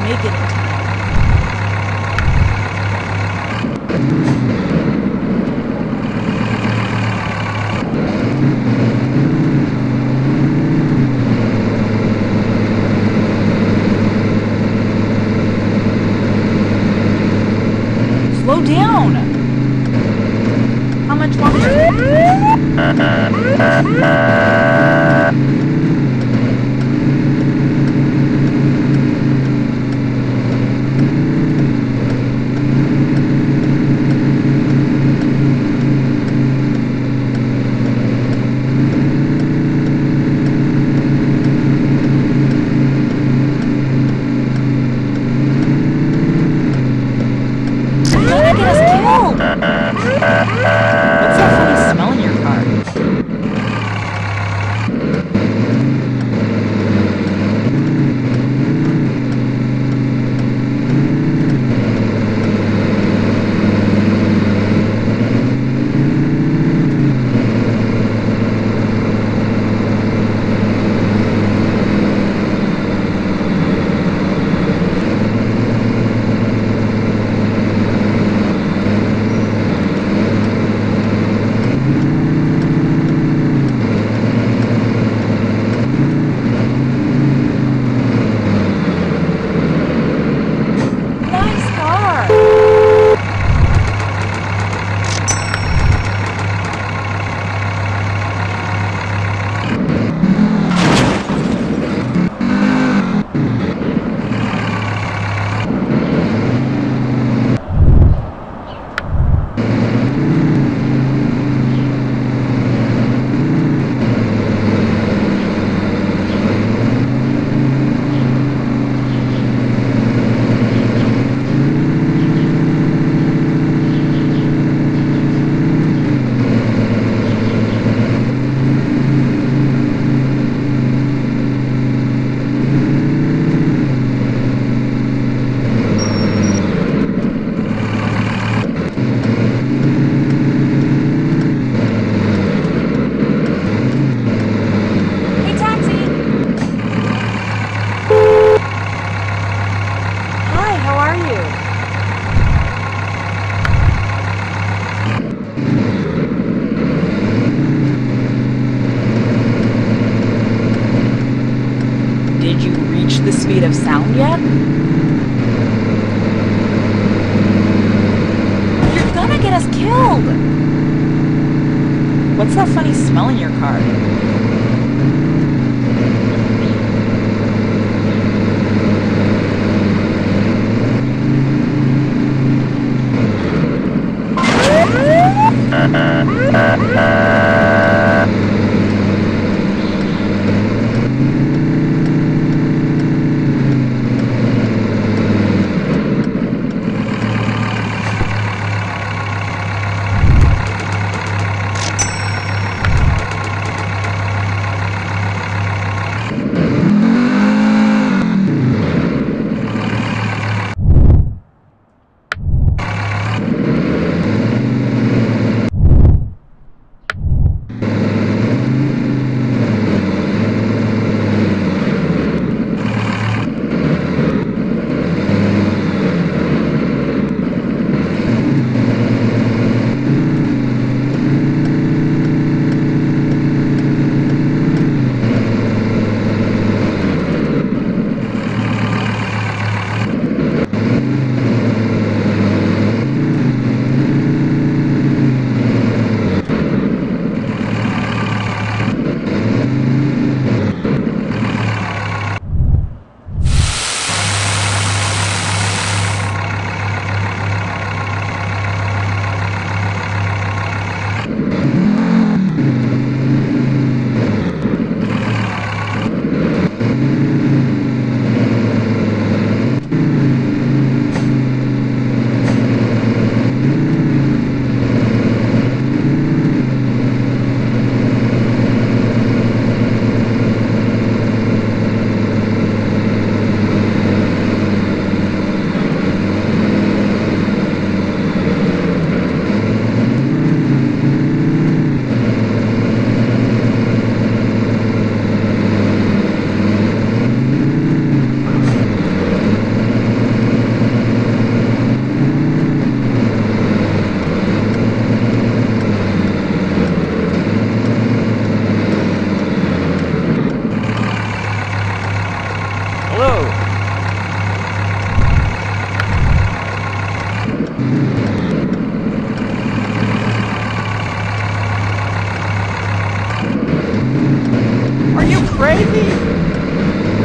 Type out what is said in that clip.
make it in time. Slow down. How much longer? Speed of sound yet? You're gonna get us killed! What's that funny smell in your car?